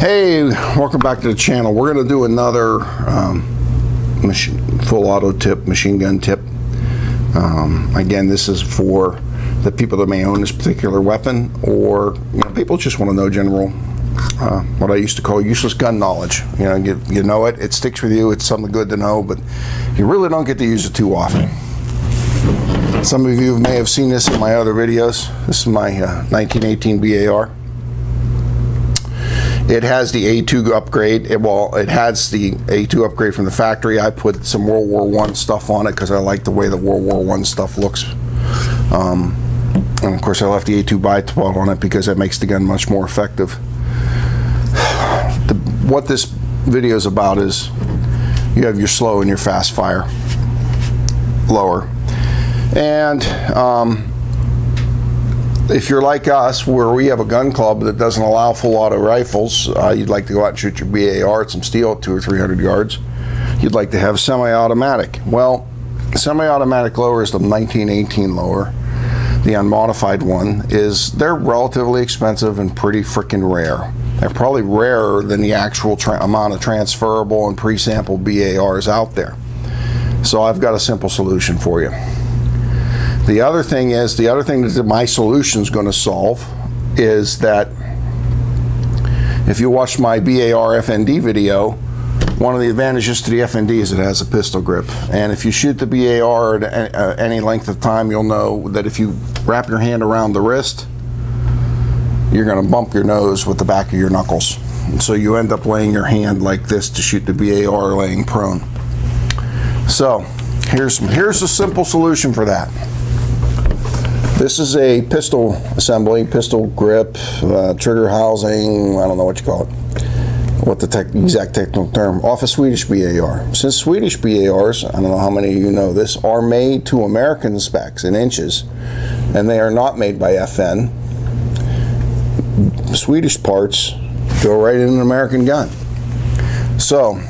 Hey, welcome back to the channel. We're going to do another um, machine, full auto tip, machine gun tip. Um, again, this is for the people that may own this particular weapon or you know, people just want to know general, uh, what I used to call useless gun knowledge. You know, you, you know it, it sticks with you, it's something good to know, but you really don't get to use it too often. Some of you may have seen this in my other videos. This is my uh, 1918 BAR. It has the A2 upgrade. It, well, it has the A2 upgrade from the factory. I put some World War One stuff on it because I like the way the World War One stuff looks. Um, and of course, I left the A2 bi-12 on it because that makes the gun much more effective. The, what this video is about is you have your slow and your fast fire lower. And um, if you're like us, where we have a gun club that doesn't allow full auto rifles, uh, you'd like to go out and shoot your BAR at some steel at two or three hundred yards. You'd like to have semi-automatic. Well, semi-automatic lower is the 1918 lower. The unmodified one is they're relatively expensive and pretty freaking rare. They're probably rarer than the actual amount of transferable and pre-sampled BARs out there. So I've got a simple solution for you. The other thing is, the other thing that my solution is going to solve is that if you watch my BAR FND video, one of the advantages to the FND is it has a pistol grip. And if you shoot the BAR at any length of time, you'll know that if you wrap your hand around the wrist, you're going to bump your nose with the back of your knuckles. And so you end up laying your hand like this to shoot the BAR laying prone. So here's, here's a simple solution for that. This is a pistol assembly, pistol grip, uh, trigger housing, I don't know what you call it, what the tech, exact technical term, off a Swedish BAR. Since Swedish BARs, I don't know how many of you know this, are made to American specs in inches, and they are not made by FN, Swedish parts go right in an American gun. So,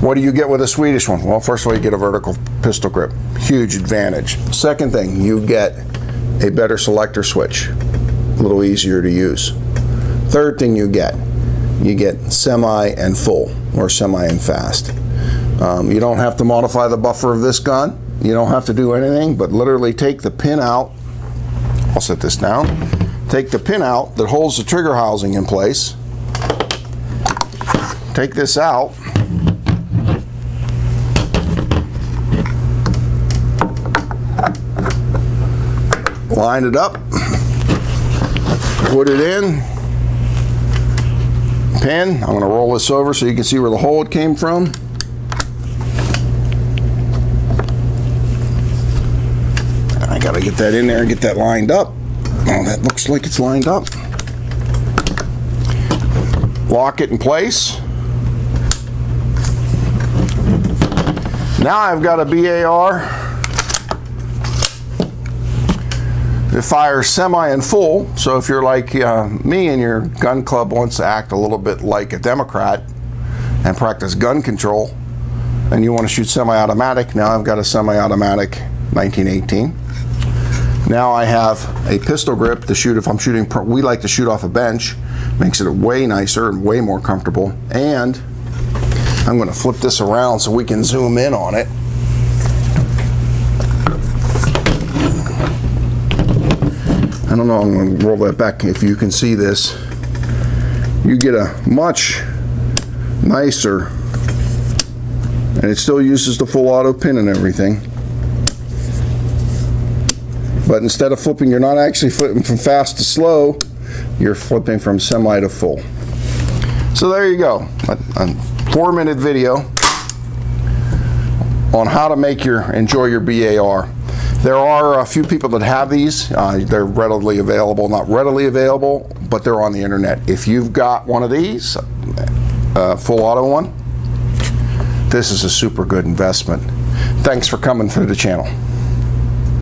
what do you get with a Swedish one? Well, first of all, you get a vertical pistol grip. Huge advantage. Second thing, you get a better selector switch. A little easier to use. Third thing you get, you get semi and full or semi and fast. Um, you don't have to modify the buffer of this gun. You don't have to do anything but literally take the pin out. I'll set this down. Take the pin out that holds the trigger housing in place. Take this out line it up, put it in, pin. I'm going to roll this over so you can see where the hole it came from. I got to get that in there and get that lined up. Oh, that looks like it's lined up. Lock it in place. Now I've got a BAR It fires semi and full, so if you're like uh, me and your gun club wants to act a little bit like a Democrat and practice gun control, and you want to shoot semi-automatic, now I've got a semi-automatic 1918. Now I have a pistol grip to shoot if I'm shooting, we like to shoot off a bench, makes it way nicer and way more comfortable. And I'm going to flip this around so we can zoom in on it. I don't know, I'm going to roll that back if you can see this. You get a much nicer, and it still uses the full auto pin and everything. But instead of flipping, you're not actually flipping from fast to slow, you're flipping from semi to full. So there you go, a, a four minute video on how to make your, enjoy your BAR. There are a few people that have these. Uh, they're readily available, not readily available, but they're on the internet. If you've got one of these, uh, full auto one, this is a super good investment. Thanks for coming through the channel.